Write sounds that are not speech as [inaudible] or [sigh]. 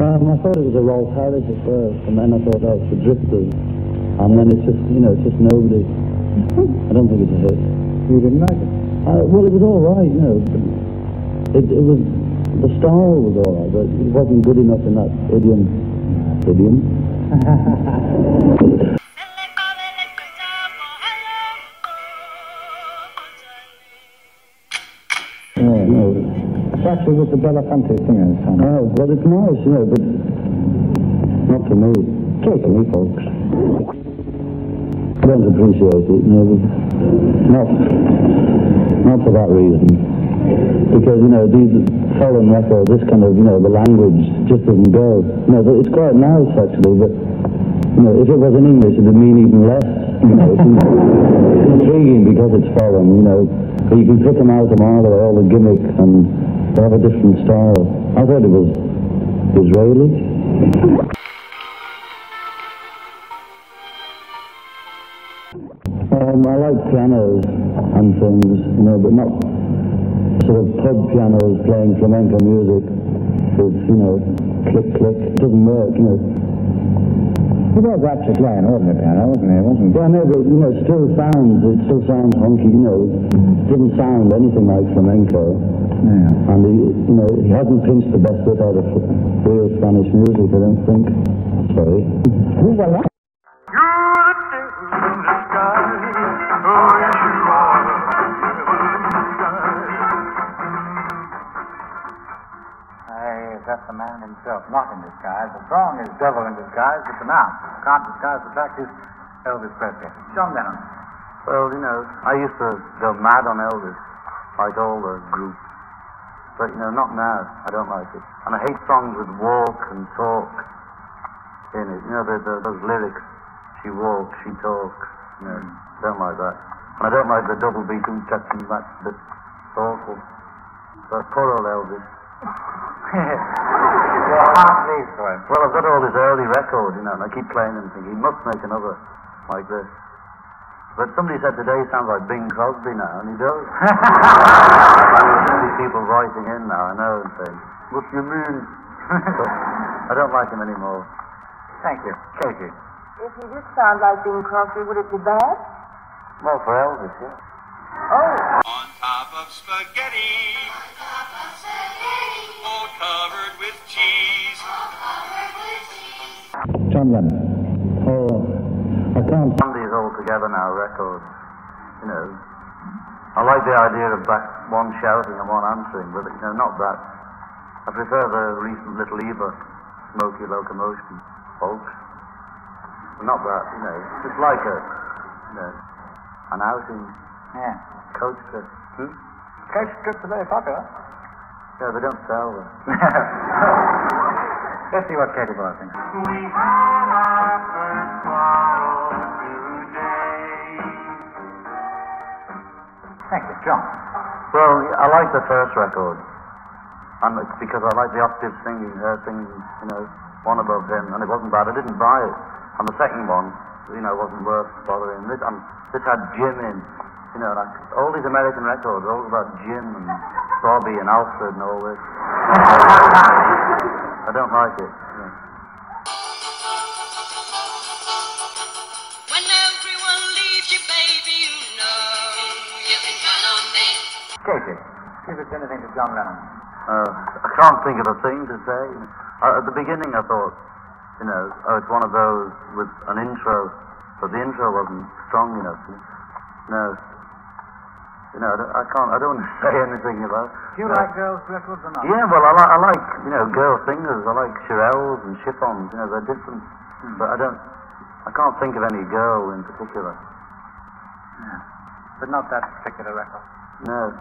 album. I thought it was a Rolf Harris at first, and then I thought that was the Drifters, and then it's just, you know, it's just nobody. I don't think it's a hit. You didn't like it? Uh, well, it was all right, you know. It, it was the style was all right, but it wasn't good enough in that idiom. Idiom. Yeah, [laughs] no. It with the Belafonte singers, son? Oh, well, it's nice, you know, but not for me. Okay for me, folks. I don't appreciate it, you know, not, not for that reason. Because, you know, these foreign records, this kind of, you know, the language just doesn't go. You know, it's quite nice, actually, but, you know, if it was in English, it would mean even less. You know, it's [laughs] intriguing because it's foreign, you know. But you can pick them out away, all the gimmicks, and they have a different style. I thought it was Israeli. Um, I like pianos and things, you know, but not sort of pub pianos playing flamenco music with, you know, click, click. It doesn't work, you know. He was actually playing ordinary piano, wasn't he? Wasn't he? Yeah, I know, but, you know, it still sounds, it still sounds honky, you know. It doesn't sound anything like flamenco. Yeah. And, he, you know, he hasn't pinched the best bit out of real Spanish music, I don't think. Sorry. Who was that? Hey, that's the man himself, not in disguise. The song is devil in disguise, but the mouth can't disguise the fact is Elvis Presley. John Lennon. Well, you know, I used to go mad on Elvis, like all the groups. But, you know, not now. I don't like it. And I hate songs with walk and talk in it. You know, the, the, those lyrics. She walks, she talks. You know, don't like that. And I don't like the double beat and touching that. It's awful. But poor old Elvis. Your heart bleeds for him. Well, I've got all his early records, you know, and I keep playing them thinking, he must make another like this. But somebody said today he sounds like Bing Crosby now, and he does. [laughs] These people writing in now, I know, and saying, what do you mean? [laughs] I don't like him anymore. Thank you. Casey. If he did sound like Bing Crosby, would it be bad? Well, for Elvis, yeah. Oh. On top of spaghetti. On top of spaghetti. All covered with cheese. John Lennon. Oh, I can't. Some of these all together now records, you know. I like the idea of back one shouting and one answering, but, you know, not that. I prefer the recent Little Eva, Smoky Locomotion, folks. But not that, you know. Just like a, you know, an outing, Yeah. coach trip. Hmm? Coach trips are very popular. Yeah, they don't sell them. [laughs] Let's see what Katie Boyle thinks. We had our first quarrel today. Thank you. John. Well, I like the first record. And it's because I like the octave singing, her singing, you know, one above him, and it wasn't bad. I didn't buy it. And the second one, you know, wasn't worth bothering. This, and this had Jim in, you know, like all these American records, all about Jim and Bobby and Alfred and all this. [laughs] I don't like it. Anything to John Lennon. Uh, I can't think of a thing to say. Uh, at the beginning, I thought, you know, oh, it's one of those with an intro, but the intro wasn't strong enough. No, you know, I can't. I don't want to [laughs] say anything about. Do you uh, like girls' records or not? Yeah, well, I like, I like, you know, girl singers. I like Shirelles and Chiffons. You know, they're different. But I don't. I can't think of any girl in particular. Yeah. But not that particular record. No.